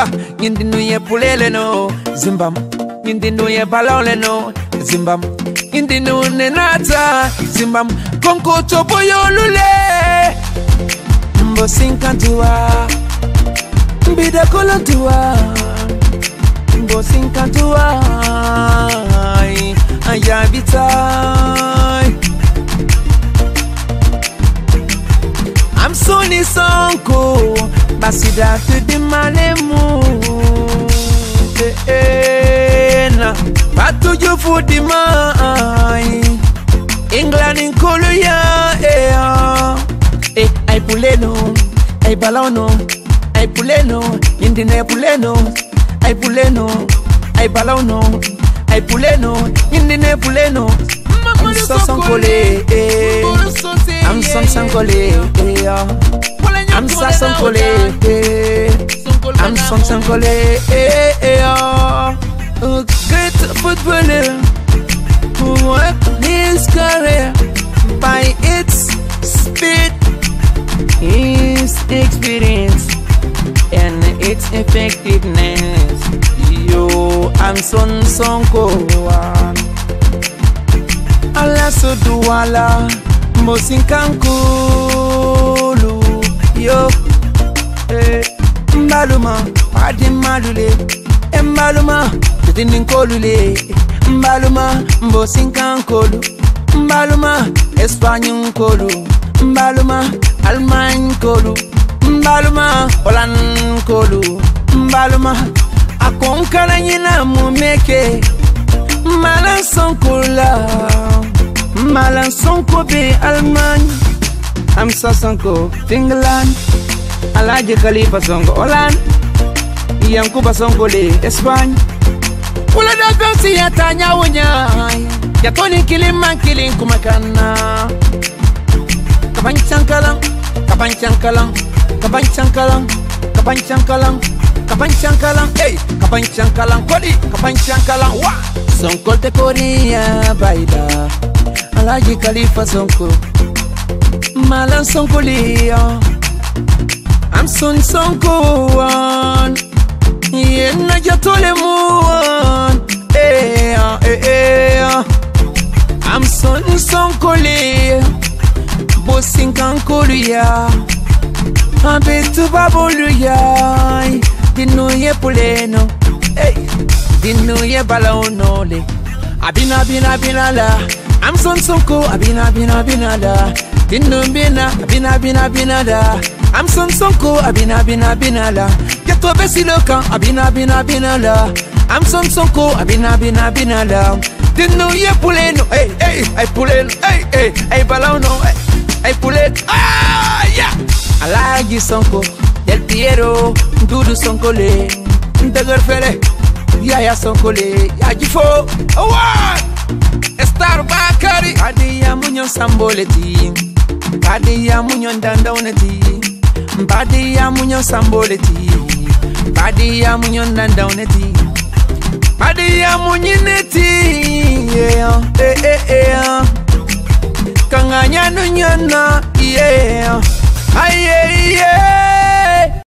Zimba, ngindinu ye pulele no Zimba, ngindinu ye balole no Zimba, ngindinu nenata Zimba, konko topo yo lule Mbo sinkantua Mbida kolontua Mbo sinkantua Ayabita I'm Sonny Sanko Asida to the manemu Teena Batuju fudi mai. England inkulu ya ea E ai puleno Ai balono Ai puleno Indine puleno Ai puleno Ai balono Ai puleno Indine puleno. I'm so sankole I'm so sankole yeah. Am sa sankole Am sankole Great footballer eh. What eh, his career eh. By its speed His experience And its effectiveness. Yo, am son sankowa Ala so duwala Mosinkankou yo. Eh, mbalụma adị mmadụle mbalụma eh, tetini nkolule. Eh, mbalụma mbosi nkolu mbalụma espanyol nkolu. Mbalụma alman nkolu. Mbalụma holand nkolu. Mbalụma akụnkaranye na mumeke. Mmala nsọ nkola mmala Amsa Sonko England Alhaji Khalifa Sonko Holland Yankuba Sonko le Espagne. Kula da gansi ya tanya wunya Ya toni kilin man kilin kuma kana Kabancan kalan Kabancan kalan Kabancan kalan Kabancan kalan Kabancan kalan Hey! Kabancan kalan Kodi Kabancan kalan Wa! Sonko te koriya baida Alhaji Khalifa Sonko Malam Sonko Leon I'm Son Sonko One. Yeah, Naja Tole Moon Hey, eh, ah, eh, hey, eh, hey ah. I'm Son Sonko Leon Bossing Kankoluya Abetu Baboluya Dinu Ye Puleno Hey Dinu Ye Balaonole Abina Abina Abina La. I'm son sonko abina bina bina da Dinu bina abina bina bina da I'm son sonko abina bina bina la Geto besi loka abina bina bina la I'm son sonko abina bina bina la Dinu ye puleno hey hey ay puleno hey hey ay balano hey ay ah yeah Alhaji sonko Del Piero Dudu sonko le Ndegar fele Yaya sonko le Yajifo Award Star Bakari. Kadi ya munyo samboleti Kadi ya munyo ndandauneti Kadi ya munyo samboleti Kadi ya munyo ndandauneti Kadi ya munyineti Yeah, eh, eh, eh